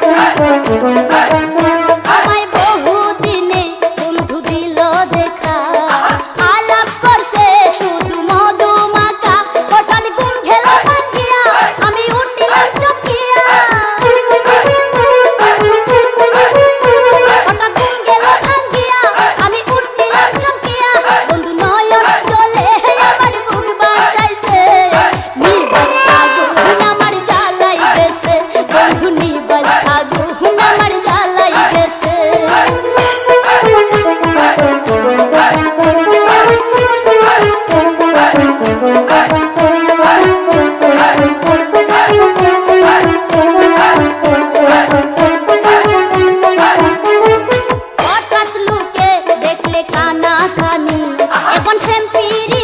Hey! empiri